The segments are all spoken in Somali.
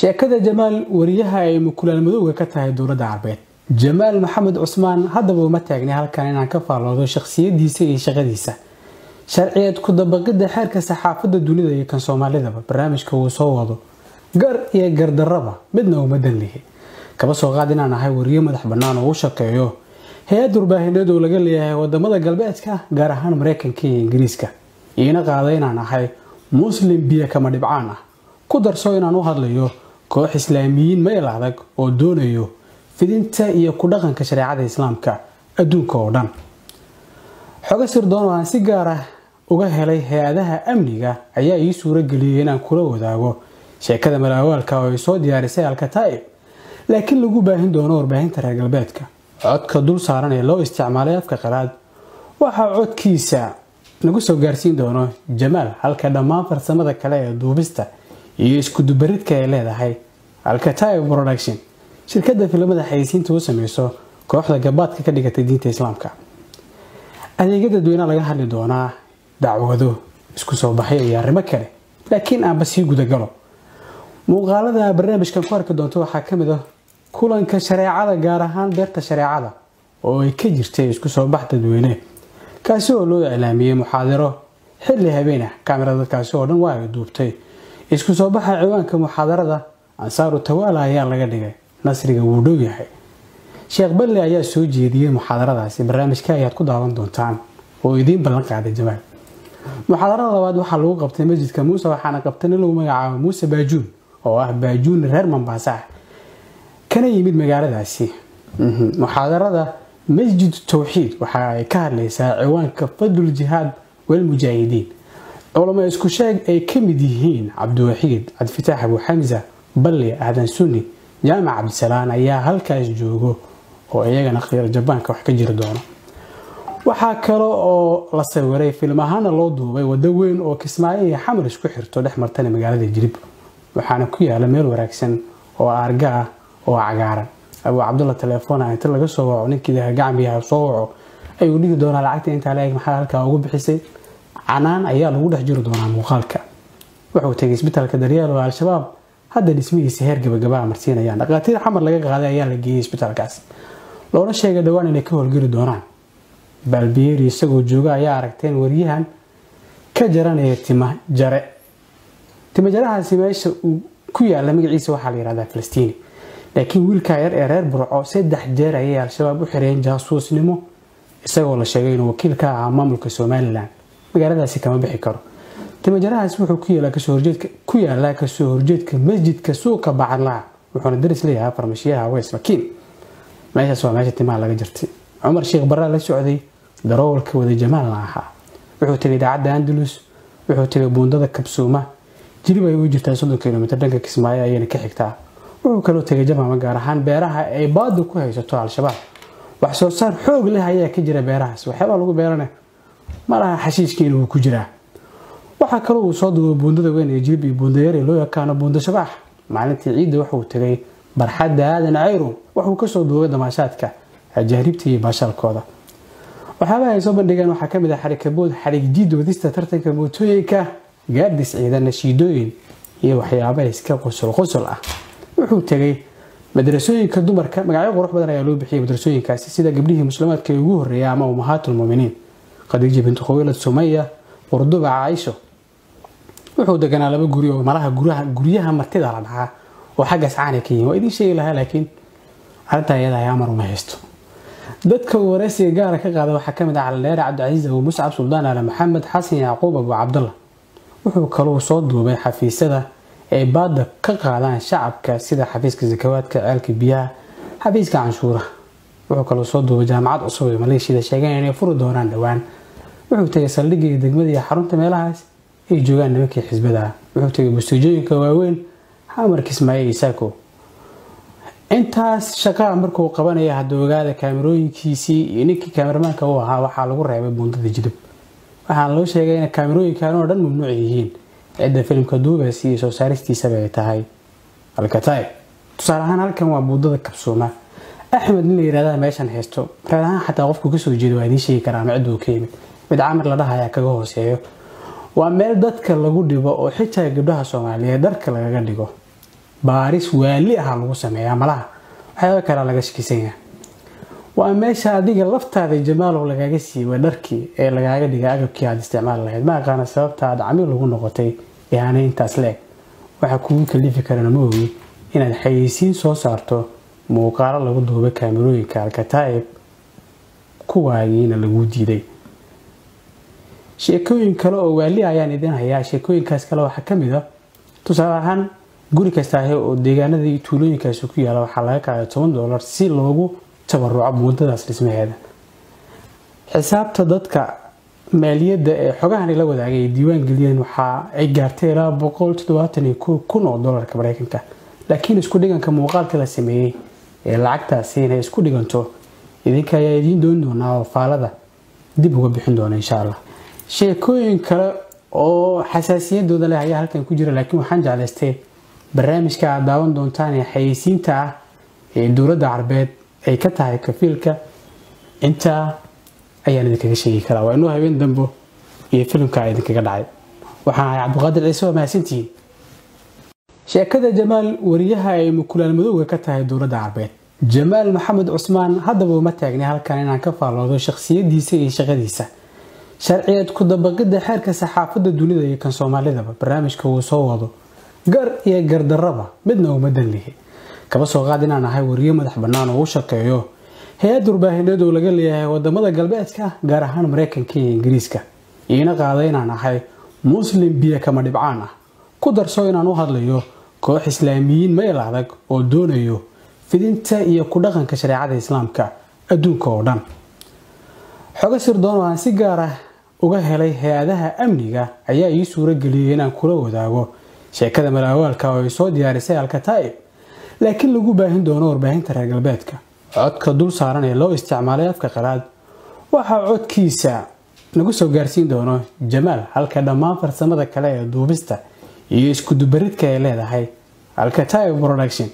sheekada jamaal wariyaha ay mukulaal madowga ka tahay dowladda carbeed jamaal maxamed cusmaan haddaba uma taagnay halkan inaan ka faalloodo shakhsiyadiisa iyo shaqadiisa. Sharciyeed ku dabaqidda xeerka saxaafadda dunida iyo kan soomaalidaba barnaamijka uu soo wado. Gar iyo gardarraba midna uma danlihi kaba soo qaad inaan ahay wariyo madax bannaan oo u shaqeeyo. Hay'ad warbaahineed oo laga leeyahay waddamada galbeedka gaar ahaan mareykanka iyo ingiriiska. Iina qaada inaan ahay muslim biyo kama dhibcaan ah. Ku darso inaan u hadlayo koox islaamiyiin meel adag oo doonayo fidinta iyo ku dhaqanka shareecada islaamka adduunka oo dhan. Xogo sirdoon oo aan si gaar ah uga helay hay'adaha amniga ayaa ii suuro geliyay inaan kula wadaago sheekada malaawaalka oo ay soo diyaarisay alkataa'ib laakiin lagu baahin doono warbaahinta reer galbeedka. Codka dul saaran ee loo isticmaalay afka qalaad waxaa codkiisa nagu soo gaarsiin doono jamaal halka dhammaan farsamada kale ee duubista iyo iskudubaridka ay leedahay. Alkataib production shirkadda filimada xayeysiinta u sameyso kooxda gabaadka ka dhigatay diinta islaamka. Adeegya dadweyne laga hadli doonaa dacwado isku soo baxyo iyo arrimo kale laakiin aanba sii gudagalo muuqaalada barnaamijkan ku arki doonto waxaa ka mid ah kulanka shareecada gaar ahaan beerta shareecada oo ay ka jirtay isku soo bax dadweyne kaasi oo loo iclaamiyey muxaadaro xilli habeen ah kaamira dadkaasi oo dhan waa ay duubtay isku soo baxa ciwaanka muxaadarada ansaaru tawaala ayaa laga dhigay. Nasriga wuu dhow yahay. Sheekh balle ayaa soo jeediyey muxaadaradaasi. Barnaamijka ayaad ku daawan doontaan oo idiin ballan qaaday jamaal muxaadarada labaad waxaa lagu qabtay masjidka muuse waxaana qabtay nin lagu magacaabo muuse baajuun oo ah baajuun reer mambaasa ah kana yimid magaaladaasi. Muxaadarada masjid towxiid waxa ay ka hadlaysaa ciwaanka fadlul jihaad walmujaahidiin culamo isku sheeg ay ka mid yihiin cabdiwaxiid cabdifitaax abu xamsa balle ahdan sunni jaamac cabdisalaan ayaa halkaas joogo oo iyagana khiyar jabaanka wax ka jiri doono. Waxaa kale oo la sawiray film ahaana loo duubay wado weyn oo kismaayo iyo xamar isku xirto dhex martana magaalada jilib waxaana ku yaalla meel wanaagsan oo aarga ah oo cagaaran. Abuu cabdulla telefoona inta laga soo waco ninkii gacmiyaha soo waco ayuu dhihi doonaa lacagta intaa la-eg maxaa halkaa ugu bixisay canaan ayaa lagu dhex jiri doonaa muuqaalka. Wuxuu tegay isbitaalka daryeel oo al-shabaab hadda dhismihiisa heer gabagabaa marsiinayaan dhaqaatiir xamar laga qaaday ayaa la geeyey isbitaalkaasi loona sheegay dhowaan inay ka howlgeli doonaan. Baalbiyeeri isagoo jooga ayaa aragteen waryahan ka jaranaya tima jare. Tima jarahaasi meesha uu ku yaalla magaciisa waxaa la yihahdaa falastiini laakiin wiilkaa yar ee reer burco saddex jeer ayay al-shabaab u xireen jaasuusnimo isagoo la sheegay inuu wakiil ka ahaa maamulka somalilan magaaladaasi kama bixi karo. Timajarahaas wuxuu ku yaalaa ka soo horjeedka masjidka suuqa bacadlaha wuxuuna daris leeyahay farmashiyaha weys makiin meeshaas waa meesha timaha laga jirtay. Cumar sheekh baraa la socday daroowalka wada jamaalna ahaa wuxuu tegay idaacadda andalus wuxuu tegay buundada kabsuuma jilib ay u jirtaa soddon kilomitr dhanka kismaayo ayayna ka xigtaa. Wuxuu kaloo tegay jamaama gaar ahaan beeraha ay baadu ku haysato al-shabaab. Wax soo saar xoog leh ayaa ka jira beerahaas. Waxyaabaa lagu beerana malaha xashiishkiina wuu ku jiraa waxaa kaloo uu soo duubay buundada weyn ee jilib iyo buundayare loo yaqaano buunda shabaax. Maalintii ciidda wuxuu tegay barxadda aadan cayrum wuxuu ka soo duubay damaashaadka ajaaribta iyo baashaalkooda waxyaabaha ay soo bandhigeen waxaa ka mid ah xarikabood xarigjiid wadista tartanka mootooyinka gaardis ciidan nashiidooyin iyo waxyaaba iska qosol qosol ah. Wuxuu tegay madrasooyinka dumarka. Magacyo qurux badan ayaa loo bixiyay madrasooyinkaasi sida gabdhihii muslimaadka ee ugu horreeya ama umahaatlmuminiin khadiija bintu khawiilad sumaya qurduba caaisho wuxuu deganaa laba guri oo malaha guryaha martida la dhahaa oo xaggaas caana ka yihiin waa idiin sheegi lahaa laakiin arrintaa iyada ay amar uma haysto. Dadka uu wareysiga gaara ka qaada waxaa ka mid ah caldheere cabdicasiis abu muscab suldaan ale maxamed xasan yacquub abu cabdalla wuxuu kaluu soo duubay xafiisyada ay baada ka qaadaan shacabka sida xafiiska sakawaadka ceelka biyaha xafiiska canshuuraha. Wuxuu kaloo soo duubay jaamacad cusub ee maleeshiyada sheegeen inay furi doonaan dhowaan wuxuu tegay saldhigii degmada iyo xarunta meelahaas. Ay joogaan nimankii xisbada wuxuu tegay busteejooyinka waaweyn xamar kismaayo isaako intaas shaqaa markuu qabanaya hadda ogaada kaamirooyinkiisii iyo ninkii kaamiramaanka u ahaa waxaa lagu reebay buundada jidib waxaana loo sheegay in kaamirooyinkan oo dhan mamnuuc yihiin cidda filimka duubaasi iyo soo saaristiisaba ay tahay. Alkataib tusaale ahaan halkan waa buundada kabsuuma axmed nin la yirahdaa meeshan haysto. Reer ahaan xataa qofku ka soo jeeda waa idiin sheegi karaa ama ciduu ka yimid mid camir la dhahayaa kaga hooseeyo. Waa meel dadka lagu dhibo oo xitaa gabdhaha soomaaliyeed dharka lagaga dhigo. Baaris waali ah lagu sameeyaa malaha. Waxyaaba kalea laga shakisanya waa meesha adiga laftaada jamaalow lagaaga siibay dharkii ee lagaaga dhigay agabkii aad isticmaali lahayd. Ma aqaana sababta aad camiil lagu noqotay yaana intaas le-eg. Waxaa kugu kalifi karana ma ogi inaad xayeysiin soo saarto muuqaalo lagu duubay kaamirooyinka alkataa'ib kuwaagiina laguu diiday sheekooyin kale oo waali ayaan idin hayaa sheekooyinkaas kale waxaa ka mid a tusaale ahaan guri kastaahe oo deegaanadii tuulooyinkaasi ku yaalla waxaa laga qaaday toban doolar si loogu tabaruco muddadaas dhismaheeda. Xisaabta dadka maaliyadda ee xogahani la wadaagay ay diiwaan geliyeen waxa ay gaartay ilaa iyo kun oo doolarka mareykanka laakiin isku dhiganka muuqaalka la sameeyey ee lacagtaasi inay isku dhiganto idinka ayaa idiin dooni doonaa oo faalada dib uga bixin doona insha allah sheekooyin kale oo xasaasiyadooda leh ayaa halkan ku jira laakiin waxaan jeclaystay barnaamijka aad daawan doontaan ee xayeysiinta ah ee dowladda carbeed ay ka tahay kafiilka. Intaa ayaan idinkaga sheegi karaa. Waa inuu habeen dambo iyo filimka idinkaga dhacay. Waxaan ahay cabdiqaadir ciise waa mahadsantihiin sheekada jamaal wariyaha ay mukulaan madowga ka tahay dowladda carbeed. Jamaal maxamed cusmaan haddaba uma taagnay halkan inaan ka faalloodo shakhsiyadiisa iyo shaqadiisa sharciyeed ku dabaqidda xeerka saxaafadda dunida iyo kan soomaalidaba barnaamijka uu soo wado. Gar iyo gardarraba midna uma dan kaba soo qaad inaan ahay wariyo madax bannaan oo u shaqeeyo. Hay'ad warbaahineed oo laga leeyahay waddamada galbeedka gaar ahaan mareykanka iyo ingiriiska. Iina qaada inaan ahay muslim biyo kama dhibcaan ah. Ku darso inaan u hadlayo koox islaamiyiin meel adag oo doonayo fidinta iyo ku dhaqanka shareecada islaamka adduunka oo dhan. Xogo sirdoon oo aan si gaar ah uga helay hay'adaha amniga ayaa ii suuro geliyay inaan kula wadaago. Sheekada malaawaalka oo ay soo diyaarisay alkataa'ib laakiin lagu baahin doono warbaahinta reer galbeedka. Codka dul saaran ee loo isticmaalay afka qalaad waxaa codkiisa nagu soo gaarsiin doono jamaal halka dhammaan farsamada kale ee duubista iyo iskudubaridka ay leedahay. Alkataa'ib production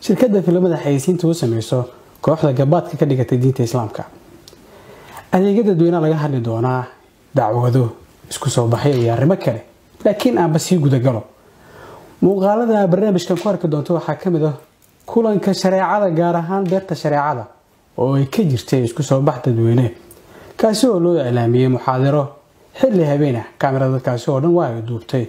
shirkadda filimada xayeysiinta u sameyso kooxda gabaadka ka dhigatay diinta islaamka. Adeegya dadweyne laga hadli doonaa dacwado isku soo baxyo iyo arrimo kale laakiin aanba sii gudagalo muuqaalada barnaamijkan ku arki doonto waxaa ka mid ah kulanka shareecada gaar ahaan beerta shareecada oo ay ka jirtay isku soo bax dadweyne. Kaasi oo loo iclaamiyey muxaadaro xilli habeen ah kamerada dadkaasi oo dhan waa ay duubtay.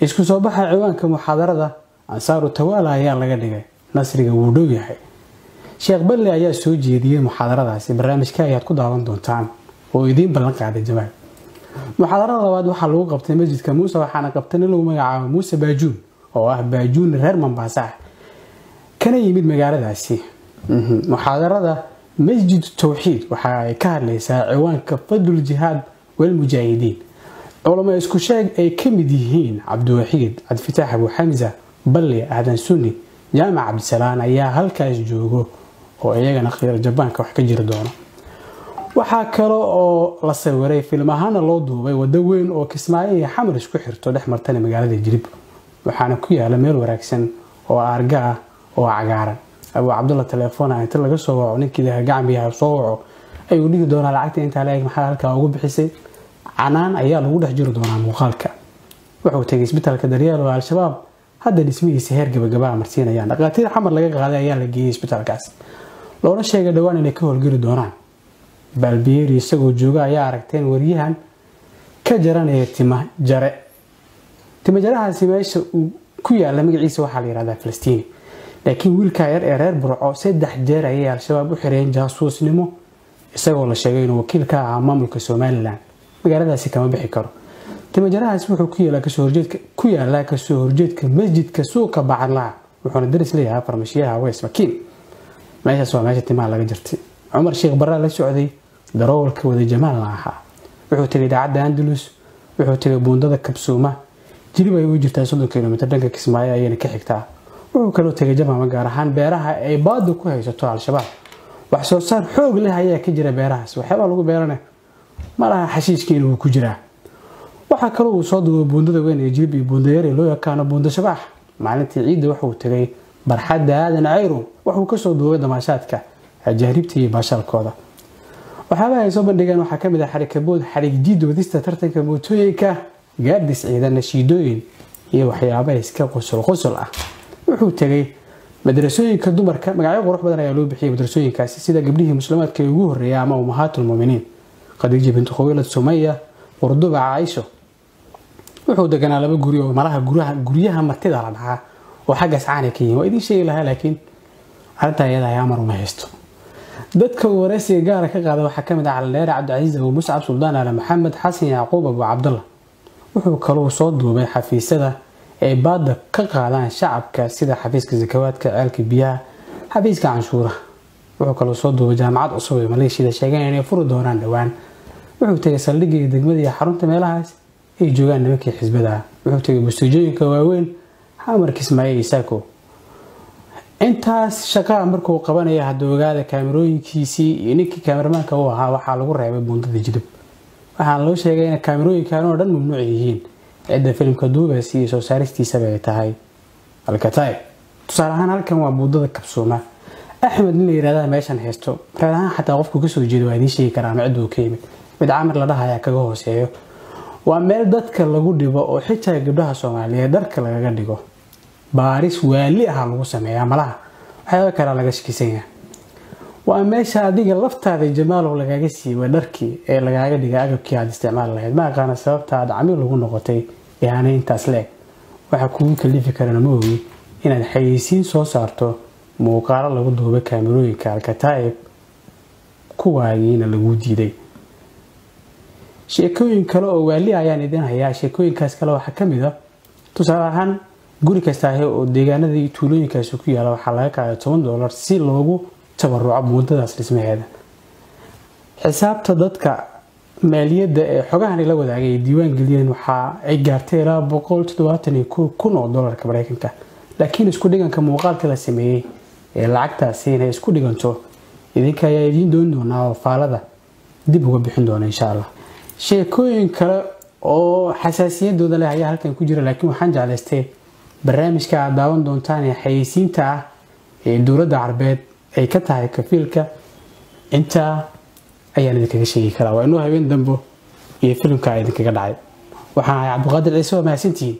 Isku soo baxa ciwaanka muxaadarada ansaaru tawaala ayaa laga dhigay nasriga wuu dhow yahay. Sheekh balle ayaa soo jeediyey muxaadaradaasi barnaamijka ayaad ku daawan doontaan oo idiin ballan qaaday jamaal muxaadarada labaad waxaa lagu qabtay masjidka muuse waxaana qabtay nin lagu magacaabo muuse baajuun oo ah baajuun reer mambaasa kana yimid magaaladaasi. Muxaadarada masjid towxiid waxa ay ka hadlaysaa ciwaanka fadul jihaad walmujaahidiin culamo isku sheeg ay ka mid yihiin cabdiwaxiid cabdifitaax abu xamza balle aadan sunni jaamac cabdisalaan ayaa halkaas joogo oo iyagana khiyar jabaanka wax ka jiri doono waxaa kale oo la sawiray film ahaana loo duubay wado weyn oo kismaayo iyo xamar isku xirto dhex martana magaalada jilib waxaana ku yaalla meel wanaagsan oo aarga ah oo cagaaran. Abuu cabdulla telefoona inta laga soo waco ninkii gacmiyaha soo waco ayuu dhihi doonaa lacagta intaa la-eg maxaa halkaa ugu bixisay? Canaan ayaa lagu dhex jiri doonaa muuqaalka. Wuxuu tegay isbitaalka daryeel oo al-shabaab hadda dhismihiisa heer gabagabaa marsiinayaan. Dhaqaatiir xamar laga qaaday ayaa la geeyey isbitaalkaas loona sheegay dhowaan inay ka howlgeli doonaan baalbiyeeri isagoo jooga ayaa aragteen waryahan ka jaranaya tima jare. Tima meesha uu ku yaalla magaciisa waxaa la yihahdaa falastiini laakiin wiilkaa yar ee reer burco saddex jeer ayay al-shabaab u xireen jaasuusnimo isagoo la sheegay inuu wakiil ahaa maamulka somalilan. Magaaladaasi kama bixi karo. Timajarahaas wuxuu ku yaalaa ka soo horjeedka masjidka suuqa bacadlaha wuxuuna daris leeyahay farmashiyaha weys makiin meeshaas waa meesha timaha laga jirtay. Cumar sheekh baraa la socday daroolka wada jamaalna ahaa wuxuu tegay idaacadda andalus wuxuu tegay buundada kabsuuma jilib ay u jirtaa soddon kilomitr dhanka kismaayo ayayna ka xigtaa. Wuxuu kaloo tegay jamaama gaar ahaan beeraha ay baada ku haysato al-shabaab. Wax soo saar xoog leh ayaa ka jira beerahaas. Waxyaabaa lagu beerana malaha xashiishkiina wuu ku jiraa. Waxaa kaloo uu soo duubay buundada weyn ee jilib iyo buundayare loo yaqaano buunda shabaax maalintii ciidda wuxuu tegay barxadda aadan cayrow wuxuu ka soo duubay damaashaadka ajaaribta iyo baashaalkooda waxyaabaha ay soo bandhigeen waxaa ka mid ah xarikabood xarig jiid wadista tartanka mootooyinka gaardis ciidan nashiidooyin iyo waxyaaba iska qusul qusul ah. Wuxuu tegay madrasooyinka dumarka. Magacyo qurux badan ayaa loo bixiyay madrasooyinkaasi sida gabdhihii muslimaadka ee ugu horreeya ama umahaatlmuminiin khadiija bintu khawiilad sumaya qurduba caaisho wuxuu deganaa laba guri oo malaha guryaha martida la dhahaa oo xaggaas caana ka yihiin waa idiin sheegi lahaa laakiin arrintaa iyada ayaa mar uma haysto dadka uu waraysiga gaara ka qaada waxaa ka mid ah caldheere cabdicasiis abu muscab suldaan ale maxamed xasan yacquub abu cabdalla wuxuu kaluu soo duubay xafiisyada ay baada ka qaadaan shacabka sida xafiiska sakawaadka ceelka biyaha xafiiska canshuuraha. Wuxuu kaloo soo duubay jaamacad cusub ee maleeshiyada sheegeen inay furi doonaan dhowaan. Wuxuu tegay saldhigii degmada iyo xarunta meelahaas ay joogaan nimankii xisbada. Wuxuu tegay bustuujooyinka waaweyn xamarka ismaaciil isaako intaas shaqaa markuu qabanaya hadda ogaada kaamirooyinkiisii iyo ninkii kaamiramaanka u ahaa waxaa lagu reebay buundada jidib waxaana loo sheegay in kaamirooyinkan oo dhan mamnuuc yihiin cidda filimka duubaas iyo soo saaristiisaba ay tahay. Alkataib tusaale ahaan halkan waa buundada kabsuuma axmed nin la yirahdaa meeshan haysto. Reer ahaan xataa qofku ka soo jeeda waa idiin sheegi karaa ama ciduu ka yimid. Mid camir la dhahayaa kaga hooseeyo. Waa meel dadka lagu dhibo oo xitaa gabdhaha soomaaliyeed dharka lagaga dhigo baaris waali aha lagu sameeyaa malaha. Waxyaaba kalea laga shakisanya waa meesha adiga laftaada jamaalow lagaaga siiba dharkii ee lagaaga dhigay agabkii aad isticmaali lahayd. Ma aqaana sababta aad camiil lagu noqotay yaana intaas le-eg. Waxaa kugu kalifi karana ma ogi inaad xayeysiin soo saarto muuqaalo lagu duubay kaamirooyinka alkataa'ib kuwaagiina lagu diiday. Sheekooyin kale oo waali ayaan idin hayaa. Sheekooyinkaas kale waxaa ka mid a tusaale ahaan guri kastaahe oo deegaanadii tuulooyinkaasi ku yaalla waxaa laga qaaday toban doolar si loogu tabaruco muddadaas dhismaheeda. Xisaabta dadka maaliyadda ee xogahan la wadaagay ay diiwaan geliyeen waxa ay gaartay ilaa kun oo doolarka mareykanka laakiin isku dhiganka muuqaalka la sameeyey ee lacagtaasi inay isku dhiganto idinka ayaa idiin dooni doonaa oo faalada dib uga bixin doona insha allah sheekooyin kale oo xasaasiyadooda leh ayaa halkan ku jira laakiin waxaan jeclaystay barnaamijka aad daawan doontaan ee xayeysiinta ah ee dowladda carbeed ay ka tahay kafiilka intaa ayaan idinkaga sheegi karaa. Waa inuu habeen dambo iyo filimka idinkaga dhacay. Waxaan ahay cabdiqaadir ciise waa mahadsantihiin